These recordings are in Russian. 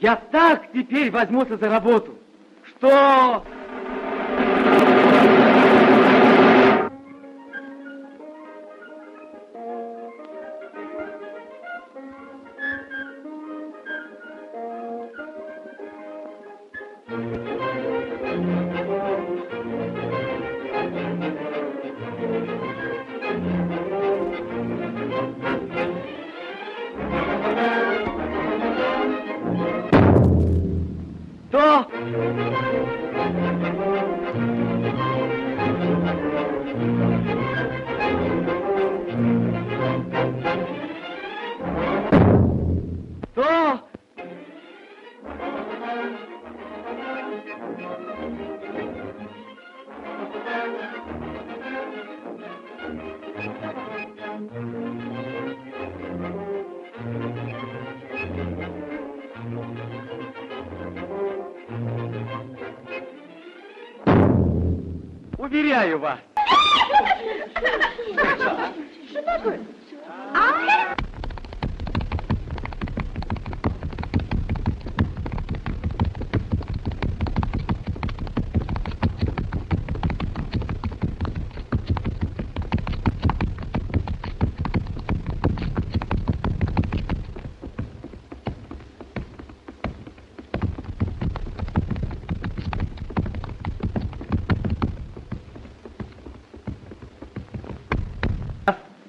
Я так теперь возьмуся за работу, что... よど Уверяю вас. Раз,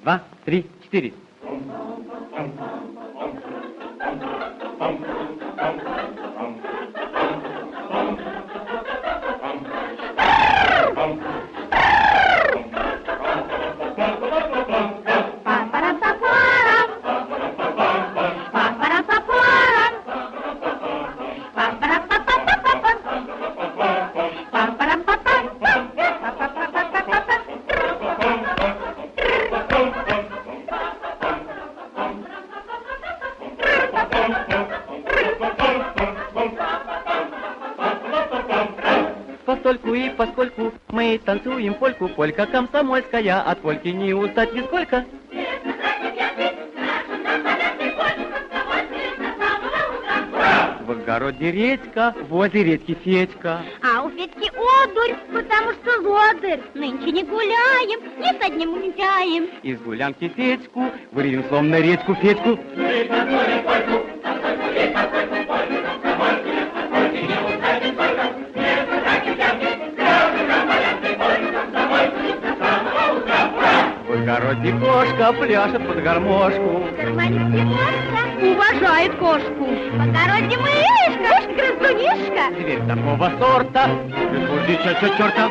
два, три, четыре. Постольку и поскольку мы танцуем польку, полька комсомольская, от польки не устать нисколько. В огороде редька, возле редьки Федька. А у Федьки одурь, потому что лодырь. Нынче не гуляем, ни с одним лентяем. Из гулянки Федьку, вырежем словно редьку Федьку. В огороде кошка пляшет под гармошку. Карманец кошка уважает кошку. В огороде мышка, кошка-грызунишка. Зверь такого сорта, чё черта.